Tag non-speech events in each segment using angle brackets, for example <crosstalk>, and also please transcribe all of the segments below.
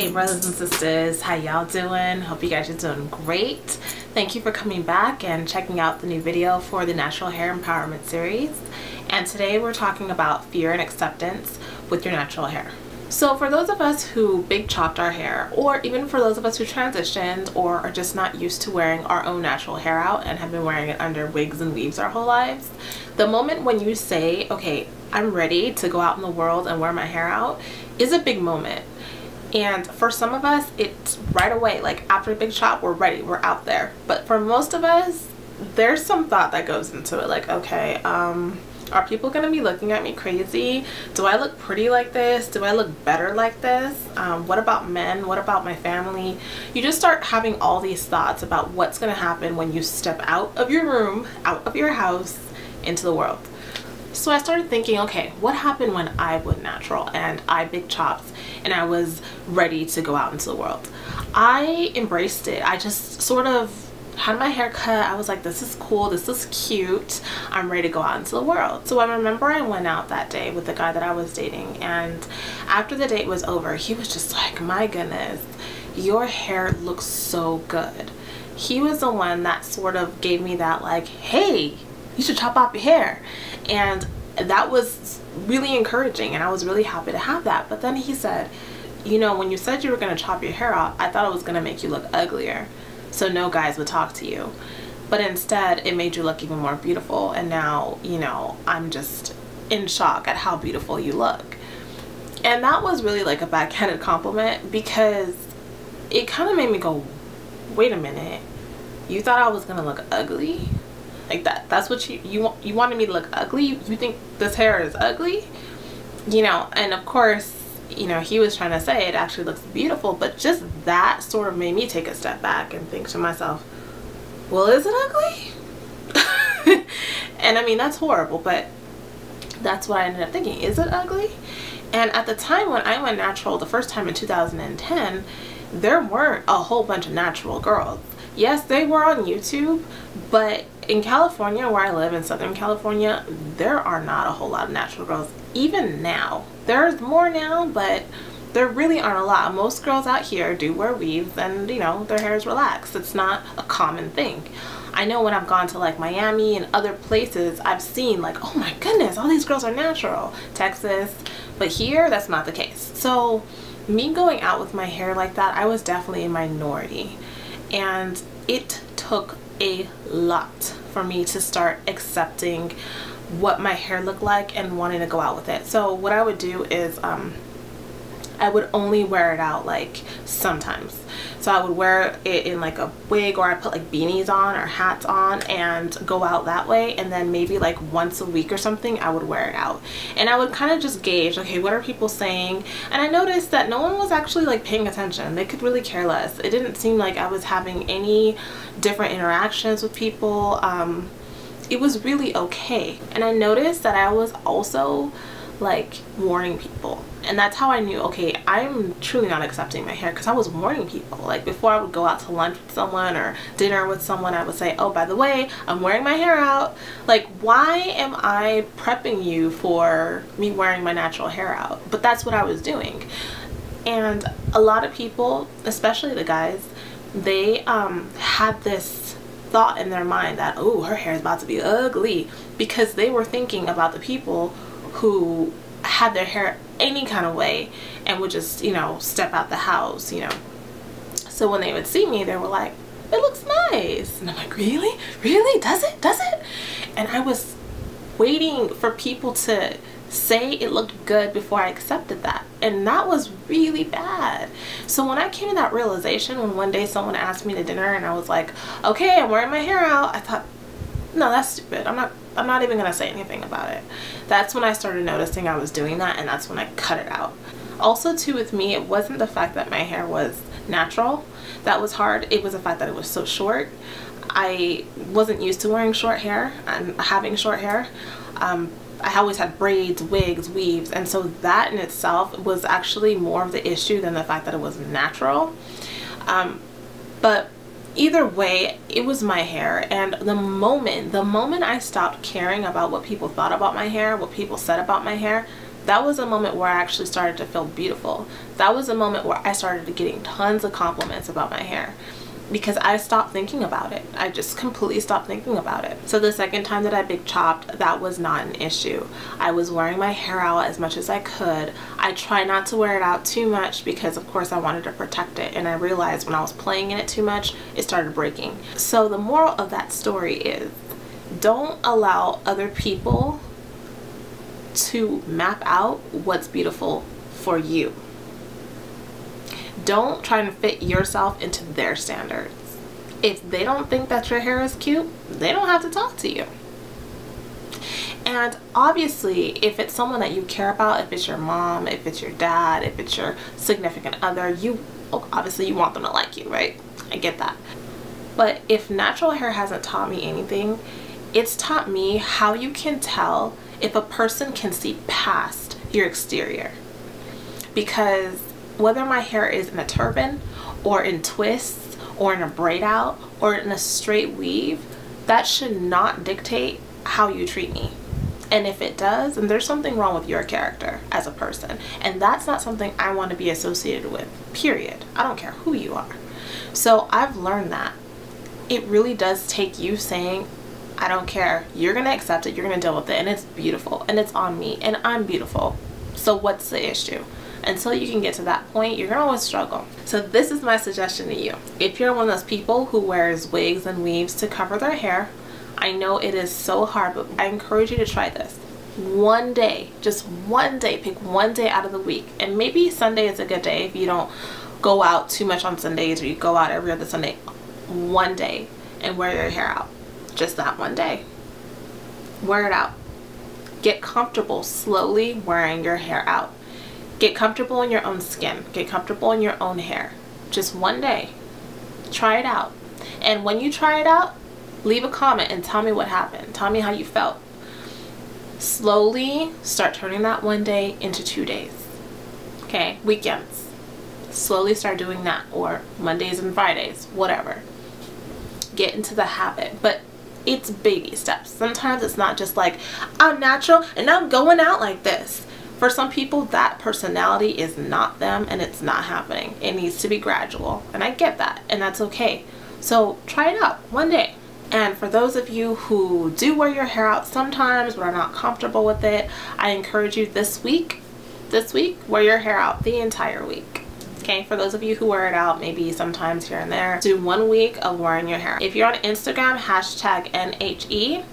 Hey brothers and sisters, how y'all doing? Hope you guys are doing great. Thank you for coming back and checking out the new video for the Natural Hair Empowerment series. And today we're talking about fear and acceptance with your natural hair. So for those of us who big chopped our hair, or even for those of us who transitioned or are just not used to wearing our own natural hair out and have been wearing it under wigs and weaves our whole lives, the moment when you say, okay, I'm ready to go out in the world and wear my hair out is a big moment and for some of us it's right away like after a big chop we're ready we're out there. But for most of us there's some thought that goes into it like okay um are people gonna be looking at me crazy? Do I look pretty like this? Do I look better like this? Um, what about men? What about my family? You just start having all these thoughts about what's gonna happen when you step out of your room out of your house into the world. So I started thinking, okay, what happened when I went natural and I big chops and I was ready to go out into the world? I embraced it. I just sort of had my hair cut. I was like, this is cool. This is cute. I'm ready to go out into the world. So I remember I went out that day with the guy that I was dating. And after the date was over, he was just like, my goodness, your hair looks so good. He was the one that sort of gave me that like, hey, you should chop off your hair and that was really encouraging and I was really happy to have that. But then he said you know when you said you were going to chop your hair off I thought it was going to make you look uglier so no guys would talk to you. But instead it made you look even more beautiful and now you know I'm just in shock at how beautiful you look. And that was really like a backhanded <laughs> compliment because it kind of made me go wait a minute. You thought I was gonna look ugly like that. That's what you you want you wanted me to look ugly? You think this hair is ugly? You know and of course you know he was trying to say it actually looks beautiful but just that sort of made me take a step back and think to myself well is it ugly? <laughs> And I mean that's horrible but that's what I ended up thinking is it ugly? And at the time when I went natural the first time in 2010 there weren't a whole bunch of natural girls. Yes they were on YouTube but in California where I live in Southern California there are not a whole lot of natural girls even now. There's more now but there really aren't a lot. Most girls out here do wear weaves and you know their hair is relaxed. It's not a common thing. I know when I've gone to like Miami and other places I've seen like oh my goodness all these girls are natural. Texas but here that's not the case. So me going out with my hair like that I was definitely a minority. And it took a lot for me to start accepting what my hair looked like and wanting to go out with it. So what I would do is um, I would only wear it out like sometimes. So I would wear it in like a wig or I put like beanies on or hats on and go out that way and then maybe like once a week or something I would wear it out. And I would kind of just gauge okay what are people saying and I noticed that no one was actually like paying attention. They could really care less. It didn't seem like I was having any different interactions with people. Um, it was really okay. And I noticed that I was also like warning people and that's how I knew okay I'm truly not accepting my hair because I was warning people. Like before I would go out to lunch with someone or dinner with someone I would say oh by the way I'm wearing my hair out. Like why am I prepping you for me wearing my natural hair out? But that's what I was doing. And a lot of people especially the guys they um, had this thought in their mind that oh her hair is about to be ugly because they were thinking about the people who had their hair any kind of way and would just, you know, step out the house, you know. So when they would see me, they were like, it looks nice. And I'm like, really? Really? Does it? Does it? And I was waiting for people to say it looked good before I accepted that. And that was really bad. So when I came to that realization, when one day someone asked me to dinner and I was like, okay, I'm wearing my hair out, I thought, no, that's stupid. I'm not I'm not even gonna say anything about it. That's when I started noticing I was doing that and that's when I cut it out. Also too with me, it wasn't the fact that my hair was natural that was hard. It was the fact that it was so short. I wasn't used to wearing short hair and having short hair. Um, I always had braids, wigs, weaves, and so that in itself was actually more of the issue than the fact that it was natural. Um, but either way it was my hair and the moment the moment I stopped caring about what people thought about my hair what people said about my hair that was a moment where I actually started to feel beautiful. That was a moment where I started getting tons of compliments about my hair because I stopped thinking about it. I just completely stopped thinking about it. So the second time that I big chopped, that was not an issue. I was wearing my hair out as much as I could. I tried not to wear it out too much because of course I wanted to protect it and I realized when I was playing in it too much, it started breaking. So the moral of that story is don't allow other people to map out what's beautiful for you don't try to fit yourself into their standards. If they don't think that your hair is cute, they don't have to talk to you. And obviously, if it's someone that you care about, if it's your mom, if it's your dad, if it's your significant other, you obviously you want them to like you, right? I get that. But if natural hair hasn't taught me anything, it's taught me how you can tell if a person can see past your exterior. Because whether my hair is in a turban or in twists or in a braid out or in a straight weave, that should not dictate how you treat me. And if it does, then there's something wrong with your character as a person. And that's not something I want to be associated with, period. I don't care who you are. So I've learned that. It really does take you saying, I don't care. You're going to accept it. You're going to deal with it. And it's beautiful. And it's on me. And I'm beautiful. So what's the issue? Until you can get to that point you're gonna always struggle. So this is my suggestion to you. If you're one of those people who wears wigs and weaves to cover their hair I know it is so hard but I encourage you to try this. One day just one day pick one day out of the week. And maybe Sunday is a good day if you don't go out too much on Sundays or you go out every other Sunday. One day and wear your hair out. Just that one day. Wear it out. Get comfortable slowly wearing your hair out Get comfortable in your own skin. Get comfortable in your own hair. Just one day. Try it out. And when you try it out, leave a comment and tell me what happened. Tell me how you felt. Slowly start turning that one day into two days. Okay, weekends. Slowly start doing that or Mondays and Fridays, whatever. Get into the habit. But it's baby steps. Sometimes it's not just like, I'm natural and I'm going out like this. For some people, that personality is not them and it's not happening. It needs to be gradual. And I get that. And that's okay. So try it out one day. And for those of you who do wear your hair out sometimes but are not comfortable with it, I encourage you this week, this week, wear your hair out the entire week. Okay, for those of you who wear it out maybe sometimes here and there, do one week of wearing your hair. If you're on Instagram, hashtag NHE,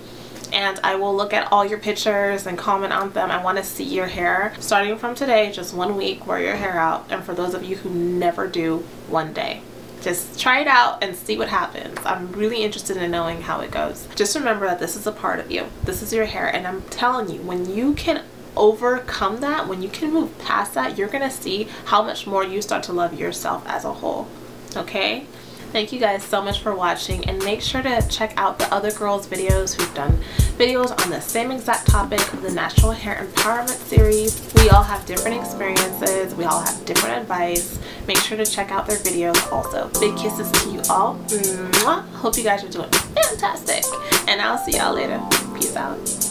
and I will look at all your pictures and comment on them. I want to see your hair. Starting from today, just one week, wear your hair out. And for those of you who never do, one day. Just try it out and see what happens. I'm really interested in knowing how it goes. Just remember that this is a part of you. This is your hair. And I'm telling you, when you can overcome that, when you can move past that, you're to see how much more you start to love yourself as a whole. Okay? Thank you guys so much for watching and make sure to check out the other girls videos who've done videos on the same exact topic of the Natural Hair Empowerment series. We all have different experiences. We all have different advice. Make sure to check out their videos also. Big kisses to you all. Mwah. Hope you guys are doing fantastic. And I'll see y'all later. Peace out.